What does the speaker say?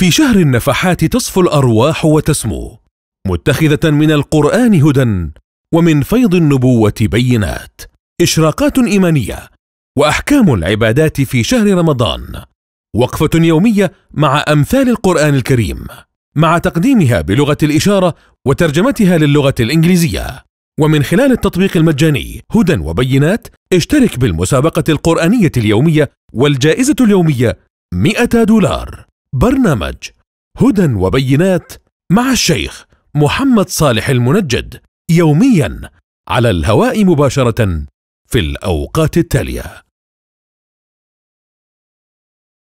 في شهر النفحات تصفو الأرواح وتسمو متخذة من القرآن هدى ومن فيض النبوة بينات. إشراقات إيمانية وأحكام العبادات في شهر رمضان. وقفة يومية مع أمثال القرآن الكريم مع تقديمها بلغة الإشارة وترجمتها للغة الإنجليزية. ومن خلال التطبيق المجاني هدى وبينات اشترك بالمسابقة القرآنية اليومية والجائزة اليومية 100 دولار. برنامج هدى وبينات مع الشيخ محمد صالح المنجد يوميا على الهواء مباشرة في الأوقات التالية.